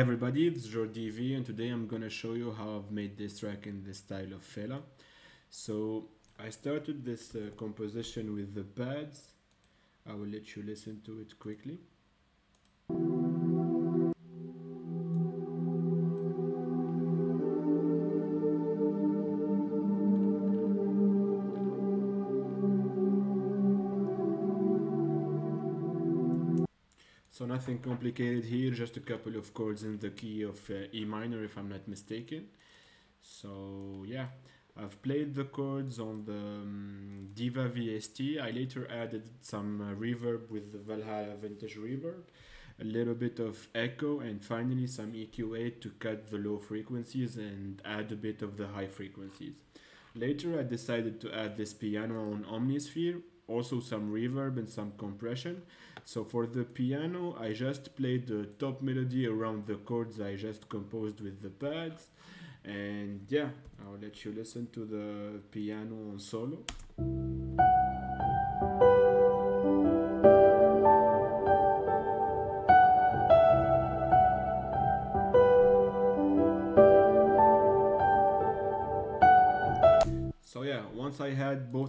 Hi everybody, it's Jordy V and today I'm gonna show you how I've made this track in the style of Phaeleh. So I started this uh, composition with the pads. I will let you listen to it quickly. So nothing complicated here, just a couple of chords in the key of uh, E minor if I'm not mistaken. So yeah, I've played the chords on the um, Diva VST. I later added some uh, reverb with the Valhalla Vintage Reverb, a little bit of echo and finally some EQ8 to cut the low frequencies and add a bit of the high frequencies. Later I decided to add this piano on Omnisphere also some reverb and some compression. So for the piano, I just played the top melody around the chords I just composed with the pads. And yeah, I'll let you listen to the piano on solo.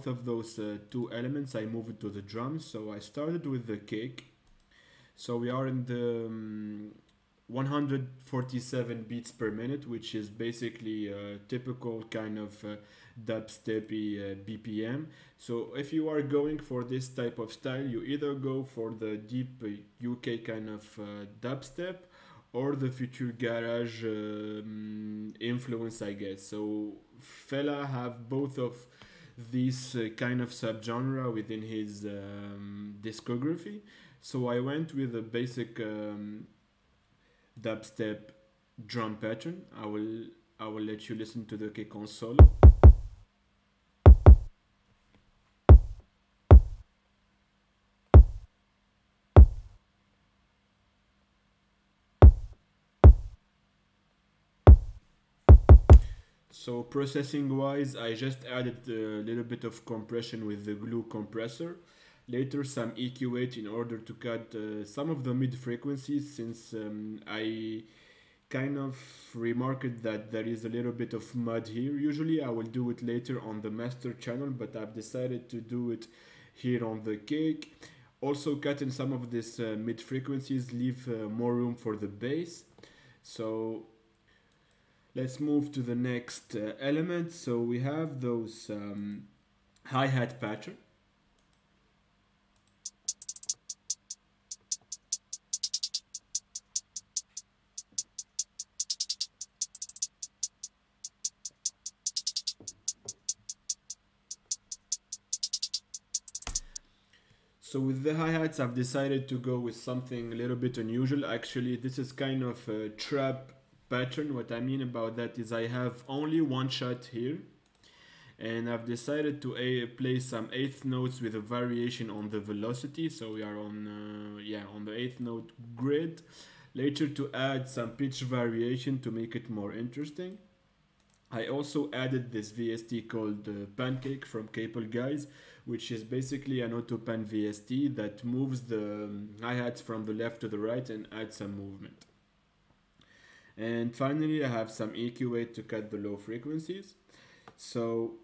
Both of those uh, two elements, I moved to the drums. So I started with the kick. So we are in the um, 147 beats per minute, which is basically a typical kind of uh, uh, BPM. So if you are going for this type of style, you either go for the deep UK uh, kind of uh, dubstep or the future garage um, influence, I guess. So Phaeleh have both of these uh, kind of subgenre within his um, discography. So I went with a basic um, dubstep drum pattern. I will I will let you listen to the kick on solo. So processing wise, I just added a little bit of compression with the glue compressor. Later some EQ8 in order to cut uh, some of the mid frequencies since um, I kind of remarked that there is a little bit of mud here. Usually I will do it later on the master channel, but I've decided to do it here on the cake. Also cutting some of these uh, mid frequencies, leave uh, more room for the bass. So let's move to the next uh, element so we have those um, hi-hat pattern So with the hi-hats I've decided to go with something a little bit unusual. Actually this is kind of a trap pattern. What I mean about that is I have only one shot here and I've decided to a, play some eighth notes with a variation on the velocity. So we are on, uh, yeah, on the eighth note grid. Later to add some pitch variation to make it more interesting. I also added this VST called uh, Pancake from Cable Guys, which is basically an auto pan VST that moves the um, hi-hats from the left to the right and adds some movement. And finally, I have some EQ8 to cut the low frequencies. So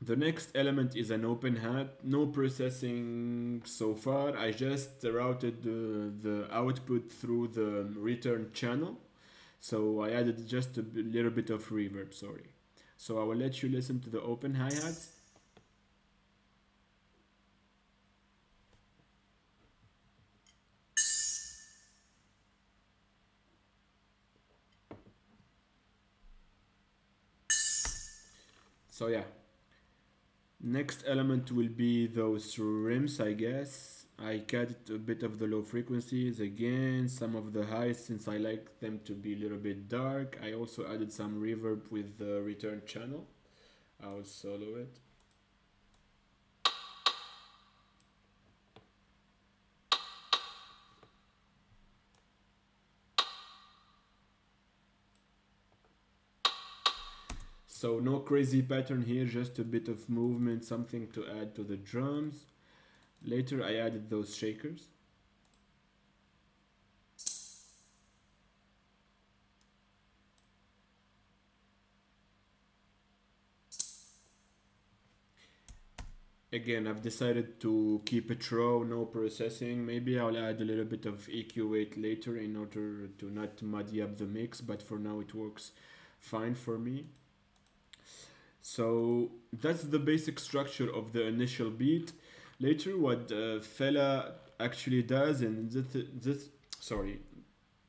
the next element is an open hat, no processing so far. I just routed the, the output through the return channel. So I added just a little bit of reverb, sorry. So I will let you listen to the open hi-hats. So yeah. Next element will be those rims, I guess. I cut a bit of the low frequencies again, some of the highs since I like them to be a little bit dark. I also added some reverb with the return channel. I'll solo it. So no crazy pattern here, just a bit of movement, something to add to the drums. Later I added those shakers. Again, I've decided to keep it raw, no processing. Maybe I'll add a little bit of EQ8 later in order to not muddy up the mix, but for now it works fine for me so that's the basic structure of the initial beat. Later what uh, Phaeleh actually does and this, this sorry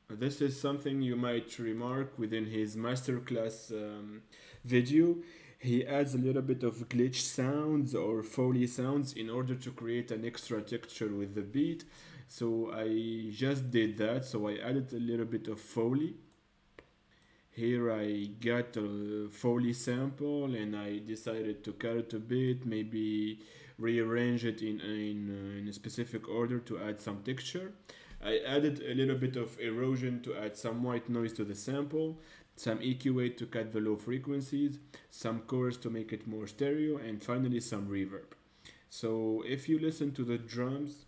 this is something you might remark within his masterclass um, video. He adds a little bit of glitch sounds or foley sounds in order to create an extra texture with the beat. So I just did that. So I added a little bit of foley here I got a foley sample and I decided to cut it a bit maybe rearrange it in, in, uh, in a specific order to add some texture I added a little bit of erosion to add some white noise to the sample some EQ8 to cut the low frequencies, some chorus to make it more stereo, and finally some reverb. So if you listen to the drums,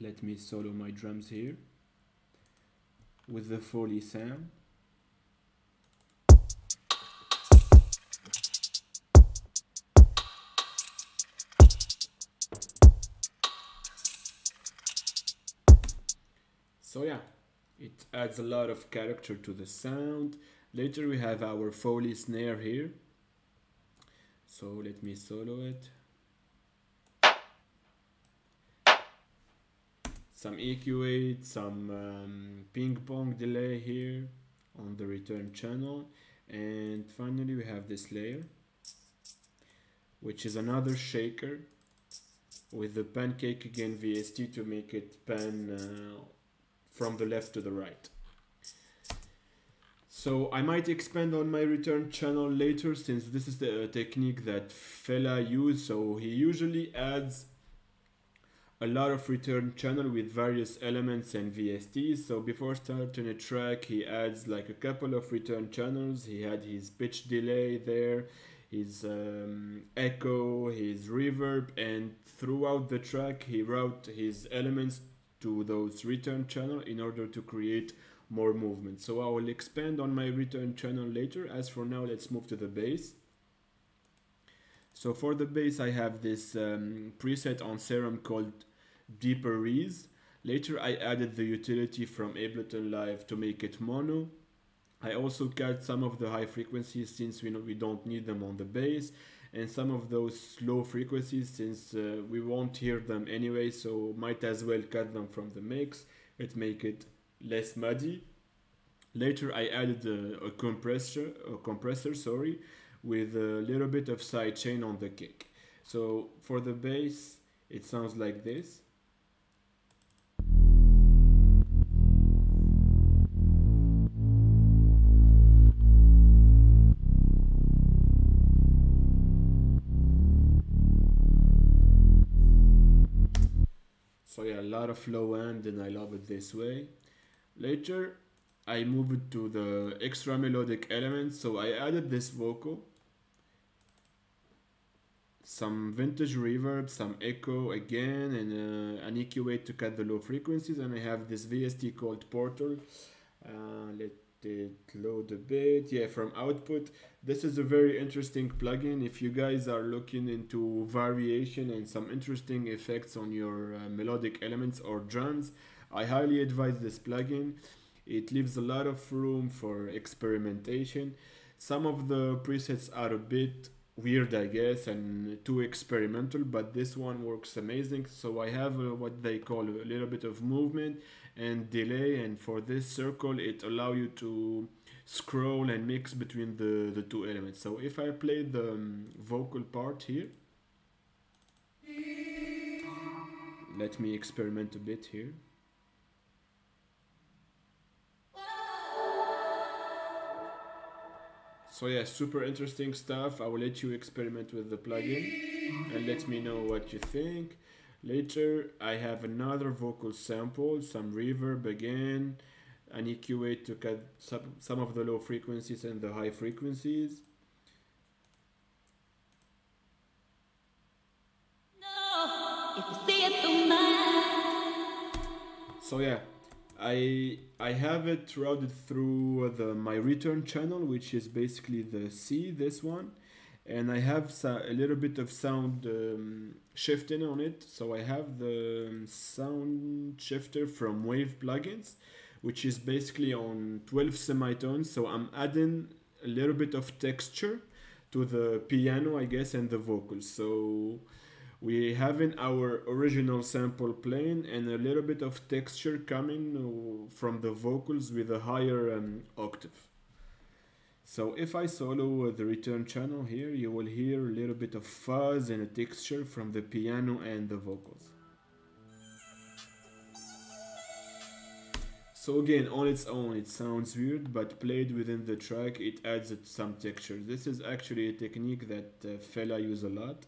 let me solo my drums here with the Foley Sam. So yeah, it adds a lot of character to the sound Later we have our Foley snare here. So let me solo it. Some EQ8, some um, ping pong delay here on the return channel. And finally we have this layer, which is another shaker with the pancake again VST to make it pan uh, from the left to the right. So I might expand on my return channel later since this is the uh, technique that Phaeleh used. So he usually adds a lot of return channel with various elements and VSTs. So before starting a track, he adds like a couple of return channels. He had his pitch delay there, his um, echo, his reverb, and throughout the track, he route his elements to those return channel in order to create more movement. So I will expand on my return channel later. As for now, let's move to the bass. So for the bass, I have this um, preset on Serum called Deeper Reese. Later, I added the utility from Ableton Live to make it mono. I also cut some of the high frequencies since we know we don't need them on the bass and some of those low frequencies since uh, we won't hear them anyway so might as well cut them from the mix it make it less muddy. Later I added a, a compressor, a compressor, sorry, with a little bit of sidechain on the kick. So for the bass, it sounds like this. Lot of low end and I love it this way. Later, I moved to the extra melodic elements, so I added this vocal, some vintage reverb, some echo again, and uh, an EQ8 to cut the low frequencies, and I have this VST called Portal. Uh, let it load a bit. Yeah, from output. This is a very interesting plugin if you guys are looking into variation and some interesting effects on your uh, melodic elements or drums. I highly advise this plugin. It leaves a lot of room for experimentation. Some of the presets are a bit weird I guess and too experimental but this one works amazing so I have uh, what they call a little bit of movement and delay and for this circle it allow you to scroll and mix between the the two elements so if I play the um, vocal part here let me experiment a bit here So yeah, super interesting stuff. I will let you experiment with the plugin and let me know what you think. Later, I have another vocal sample, some reverb again, an EQ to cut some of the low frequencies and the high frequencies. So yeah, I I have it routed through the my return channel, which is basically the C, this one, and I have a little bit of sound um, shifting on it. So I have the um, sound shifter from Wave plugins, which is basically on 12 semitones. So I'm adding a little bit of texture to the piano, I guess, and the vocals. So we having our original sample playing and a little bit of texture coming uh, from the vocals with a higher um, octave. So if I solo the return channel here, you will hear a little bit of fuzz and a texture from the piano and the vocals. So again, on its own, it sounds weird, but played within the track, it adds some texture. This is actually a technique that uh, Phaeleh use a lot.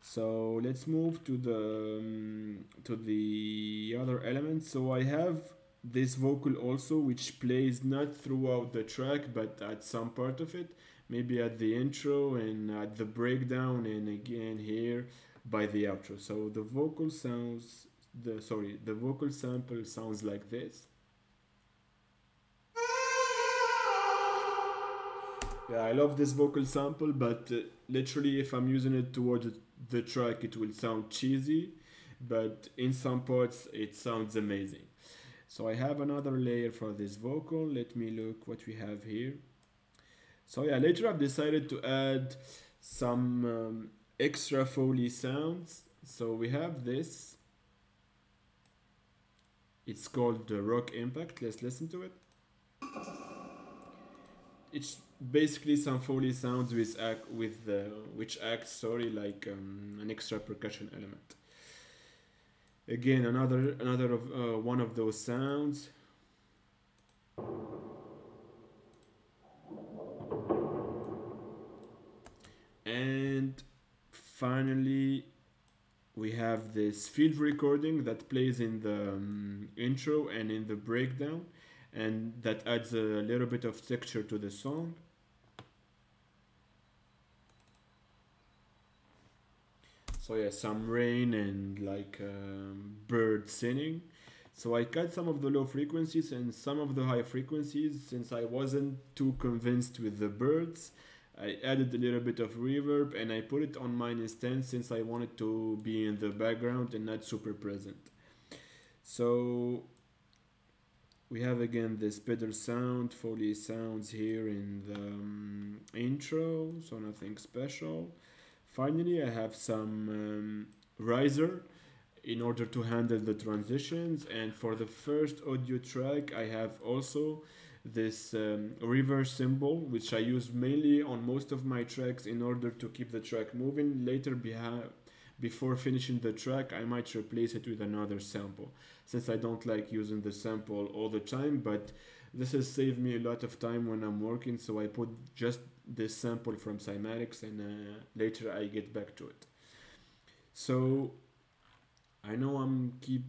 So let's move to the um, to the other elements. So I have this vocal also which plays not throughout the track but at some part of it maybe at the intro and at the breakdown and again here by the outro. So the vocal sounds the sorry the vocal sample sounds like this. Yeah i love this vocal sample but uh, literally if i'm using it towards the track it will sound cheesy but in some parts it sounds amazing so I have another layer for this vocal. Let me look what we have here. So yeah, later I've decided to add some um, extra Foley sounds. So we have this. It's called the Rock Impact. Let's listen to it. It's basically some Foley sounds with act with uh, which acts sorry like um, an extra percussion element again another another of uh, one of those sounds. And finally we have this field recording that plays in the um, intro and in the breakdown and that adds a little bit of texture to the song so yeah some rain and like um, bird singing. So I cut some of the low frequencies and some of the high frequencies. Since I wasn't too convinced with the birds I added a little bit of reverb and I put it on minus 10 since I wanted to be in the background and not super present. So we have again this pedal sound Foley sounds here in the um, intro so nothing special Finally, I have some um, riser in order to handle the transitions. And for the first audio track I have also this um, reverse cymbal which I use mainly on most of my tracks in order to keep the track moving. Later before finishing the track I might replace it with another sample since I don't like using the sample all the time. But this has saved me a lot of time when I'm working so I put just this sample from Cymatics and uh, later I get back to it. So I know I'm keep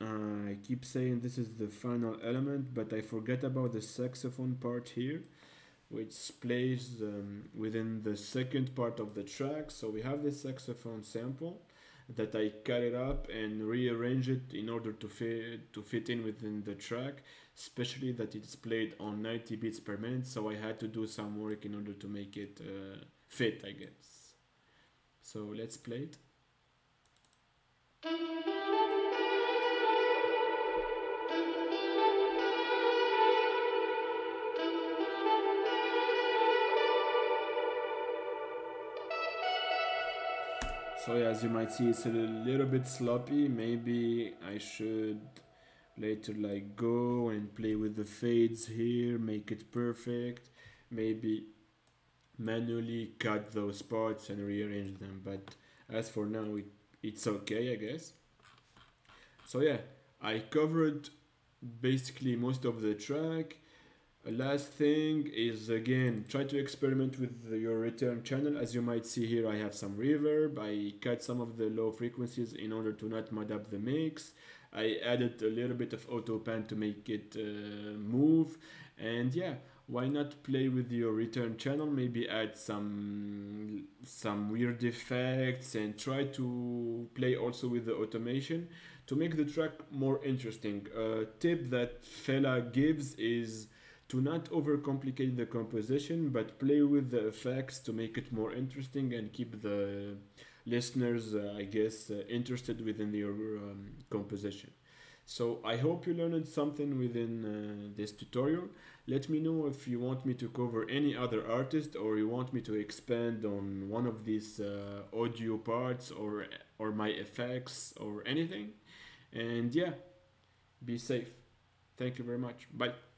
uh, I keep saying this is the final element, but I forget about the saxophone part here, which plays um, within the second part of the track. So we have this saxophone sample that I cut it up and rearrange it in order to fit to fit in within the track especially that it's played on 90 beats per minute so I had to do some work in order to make it uh, fit I guess. So let's play it So yeah, as you might see, it's a little bit sloppy. Maybe I should later like go and play with the fades here make it perfect. Maybe manually cut those parts and rearrange them. But as for now it, it's okay I guess. So yeah I covered basically most of the track last thing is again try to experiment with your return channel. As you might see here I have some reverb. I cut some of the low frequencies in order to not mud up the mix. I added a little bit of auto pan to make it uh, move. And yeah why not play with your return channel? Maybe add some some weird effects and try to play also with the automation to make the track more interesting. A tip that Phaeleh gives is to not overcomplicate the composition but play with the effects to make it more interesting and keep the listeners uh, i guess uh, interested within your um, composition. So i hope you learned something within uh, this tutorial. Let me know if you want me to cover any other artist or you want me to expand on one of these uh, audio parts or or my effects or anything. And yeah be safe. Thank you very much. Bye